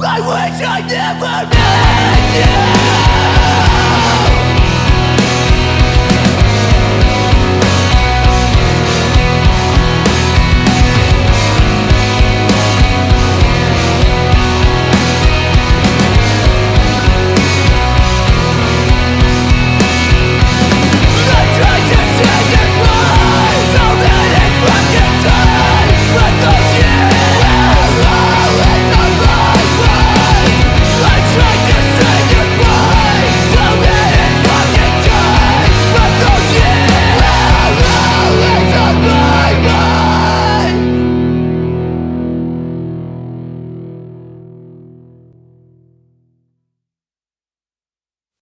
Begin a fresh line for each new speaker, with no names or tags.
I wish I never met you.